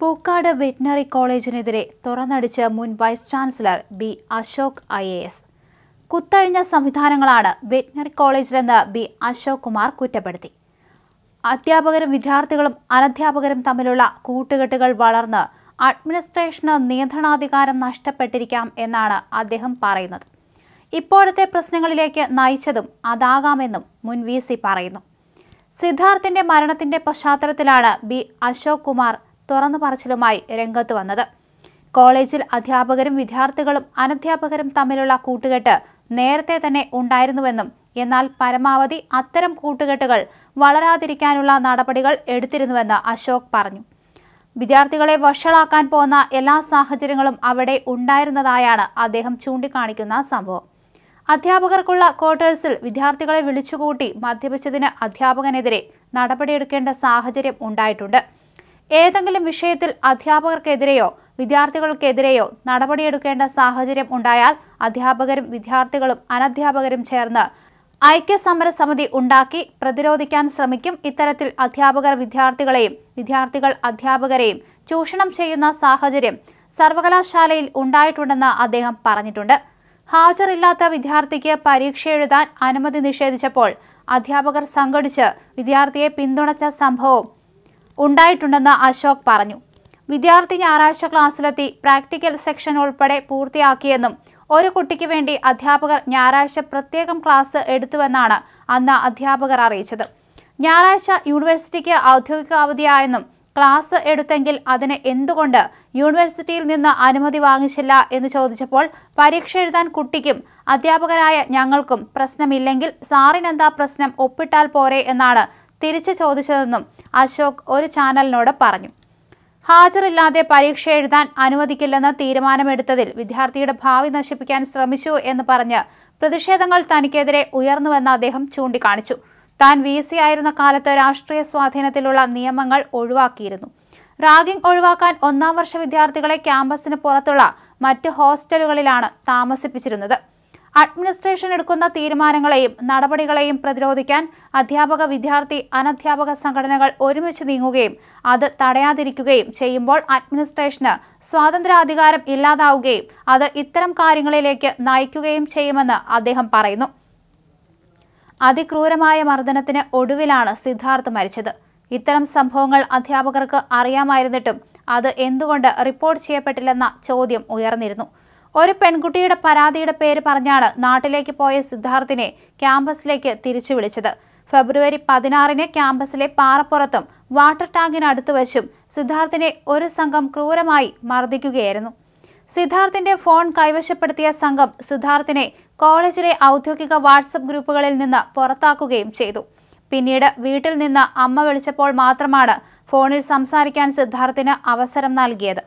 Pookkad veterinary കോളേജിനെതിരെ തുറന്നടിച്ച് മുൻ vice chancellor B Ashok I A S. കുത്തഴിഞ്ഞ സംവിധാനങ്ങളാണ് വെറ്റിനറി കോളേജിലെന്ന് ബി അശോക് കുമാർ കുറ്റപ്പെടുത്തി. അധ്യാപകരും വിദ്യാർത്ഥികളും അനധ്യാപകരും തമ്മിലുള്ള കൂട്ടുകെട്ടുകൾ വളർന്ന് അഡ്മിനിസ്ട്രേഷന് നിയന്ത്രണാധികാരം നഷ്ടപ്പെട്ടിരിക്കാം എന്നാണ് അദ്ദേഹം പറയുന്നത്. ഇപ്പോഴത്തെ പ്രശ്നങ്ങളിലേക്ക് നയിച്ചതും അതാകാമെന്നും മുൻ വി സി പറയുന്നു. സിദ്ധാർത്ഥിന്റെ മരണത്തിന്റെ പശ്ചാത്തലത്തിലാണ് ബി അശോക് കുമാർ തുറന്നു പറച്ചിലുമായി രംഗത്ത് വന്നത്. കോളേജിൽ അധ്യാപകരും വിദ്യാർത്ഥികളും അനധ്യാപകരും തമ്മിലുള്ള കൂട്ടുകെട്ട് നേരത്തെ തന്നെ ഉണ്ടായിരുന്നുവെന്നും എന്നാൽ പരമാവധി അത്തരം കൂട്ടുകെട്ടുകൾ വളരാതിരിക്കാനുള്ള നടപടികൾ എടുത്തിരുന്നുവെന്ന് അശോക് പറഞ്ഞു. വിദ്യാർത്ഥികളെ വഷളാക്കാൻ പോകുന്ന എല്ലാ സാഹചര്യങ്ങളും അവിടെ ഉണ്ടായിരുന്നതായാണ് അദ്ദേഹം ചൂണ്ടിക്കാണിക്കുന്ന സംഭവം. അധ്യാപകർക്കുള്ള ക്വാർട്ടേഴ്സിൽ വിദ്യാർത്ഥികളെ വിളിച്ചുകൂട്ടി മദ്യപിച്ചതിന് അധ്യാപകനെതിരെ നടപടിയെടുക്കേണ്ട സാഹചര്യം ഉണ്ടായിട്ടുണ്ട്. ഏതെങ്കിലും വിഷയത്തിൽ അധ്യാപകർക്കെതിരെയോ വിദ്യാർത്ഥികൾക്കെതിരെയോ നടപടിയെടുക്കേണ്ട സാഹചര്യം ഉണ്ടായാൽ അധ്യാപകരും വിദ്യാർത്ഥികളും അനധ്യാപകരും ചേർന്ന് ഐക്യസമര സമിതി ഉണ്ടാക്കി പ്രതിരോധിക്കാൻ ശ്രമിക്കും. ഇത്തരത്തിൽ അധ്യാപകർ വിദ്യാർത്ഥികളെയും വിദ്യാർത്ഥികൾ അധ്യാപകരെയും ചൂഷണം ചെയ്യുന്ന സാഹചര്യം സർവകലാശാലയിൽ ഉണ്ടായിട്ടുണ്ടെന്ന് അദ്ദേഹം പറഞ്ഞിട്ടുണ്ട്. ഹാജറില്ലാത്ത വിദ്യാർത്ഥിക്ക് പരീക്ഷ എഴുതാൻ അനുമതി നിഷേധിച്ചപ്പോൾ അധ്യാപകർ സംഘടിച്ച് വിദ്യാർത്ഥിയെ പിന്തുണച്ച സംഭവം ഉണ്ടായിട്ടുണ്ടെന്ന് അശോക് പറഞ്ഞു. വിദ്യാർത്ഥി ഞായറാഴ്ച ക്ലാസ്സിലെത്തി പ്രാക്ടിക്കൽ സെക്ഷൻ ഉൾപ്പെടെ പൂർത്തിയാക്കിയെന്നും ഒരു കുട്ടിക്ക് വേണ്ടി അധ്യാപകർ ഞായറാഴ്ച പ്രത്യേകം ക്ലാസ് എടുത്തുവെന്നാണ് അന്ന് അധ്യാപകർ അറിയിച്ചത്. ഞായറാഴ്ച യൂണിവേഴ്സിറ്റിക്ക് ഔദ്യോഗിക അവധിയായെന്നും ക്ലാസ് എടുത്തെങ്കിൽ അതിന് എന്തുകൊണ്ട് യൂണിവേഴ്സിറ്റിയിൽ നിന്ന് അനുമതി വാങ്ങിച്ചില്ല എന്ന് ചോദിച്ചപ്പോൾ പരീക്ഷ എഴുതാൻ കുട്ടിക്കും അധ്യാപകരായ ഞങ്ങൾക്കും പ്രശ്നമില്ലെങ്കിൽ സാറിനെന്താ പ്രശ്നം ഒപ്പിട്ടാൽ പോരെ എന്നാണ് തിരിച്ചു ചോദിച്ചതെന്നും അശോക് ഒരു ചാനലിനോട് പറഞ്ഞു. ഹാജറില്ലാതെ പരീക്ഷ എഴുതാൻ അനുവദിക്കില്ലെന്ന് തീരുമാനമെടുത്തതിൽ വിദ്യാർത്ഥിയുടെ ഭാവി നശിപ്പിക്കാൻ ശ്രമിച്ചു എന്ന് പറഞ്ഞ് പ്രതിഷേധങ്ങൾ തനിക്കെതിരെ ഉയർന്നുവെന്ന് അദ്ദേഹം ചൂണ്ടിക്കാണിച്ചു. താൻ വി. സി. ആയിരുന്ന കാലത്ത് രാഷ്ട്രീയ സ്വാധീനത്തിലുള്ള നിയമങ്ങൾ ഒഴിവാക്കിയിരുന്നു. റാഗിംഗ് ഒഴിവാക്കാൻ ഒന്നാം വർഷ വിദ്യാർത്ഥികളെ ക്യാമ്പസിന് പുറത്തുള്ള മറ്റ് ഹോസ്റ്റലുകളിലാണ് താമസിപ്പിച്ചിരുന്നത്. അഡ്മിനിസ്ട്രേഷൻ എടുക്കുന്ന തീരുമാനങ്ങളെയും നടപടികളെയും പ്രതിരോധിക്കാൻ അധ്യാപക വിദ്യാർത്ഥി അനധ്യാപക സംഘടനകൾ ഒരുമിച്ച് നീങ്ങുകയും അത് തടയാതിരിക്കുകയും ചെയ്യുമ്പോൾ അഡ്മിനിസ്ട്രേഷന് സ്വാതന്ത്ര്യാധികാരം ഇല്ലാതാവുകയും അത് ഇത്തരം കാര്യങ്ങളിലേക്ക് നയിക്കുകയും ചെയ്യുമെന്ന് അദ്ദേഹം പറയുന്നു. അതിക്രൂരമായ മർദ്ദനത്തിന് ഒടുവിലാണ് സിദ്ധാർത്ഥ് മരിച്ചത്. ഇത്തരം സംഭവങ്ങൾ അധ്യാപകർക്ക് അറിയാമായിരുന്നിട്ടും അത് എന്തുകൊണ്ട് റിപ്പോർട്ട് ചെയ്യപ്പെട്ടില്ലെന്ന ചോദ്യം ഉയർന്നിരുന്നു. ഒരു പെൺകുട്ടിയുടെ പരാതിയുടെ പേര് പറഞ്ഞാണ് നാട്ടിലേക്ക് പോയ സിദ്ധാർത്ഥിനെ ക്യാമ്പസിലേക്ക് തിരിച്ചു വിളിച്ചത്. ഫെബ്രുവരി പതിനാറിന് ക്യാമ്പസിലെ പാറപ്പുറത്തും വാട്ടർ ടാങ്കിനടുത്ത് വച്ചും സിദ്ധാർത്ഥിനെ ഒരു സംഘം ക്രൂരമായി മർദ്ദിക്കുകയായിരുന്നു. സിദ്ധാർത്ഥിന്റെ ഫോൺ കൈവശപ്പെടുത്തിയ സംഘം സിദ്ധാർത്ഥിനെ കോളേജിലെ ഔദ്യോഗിക വാട്സപ്പ് ഗ്രൂപ്പുകളിൽ നിന്ന് പുറത്താക്കുകയും ചെയ്തു. പിന്നീട് വീട്ടിൽ നിന്ന് അമ്മ വിളിച്ചപ്പോൾ മാത്രമാണ് ഫോണിൽ സംസാരിക്കാൻ സിദ്ധാർത്ഥിന് അവസരം നൽകിയത്.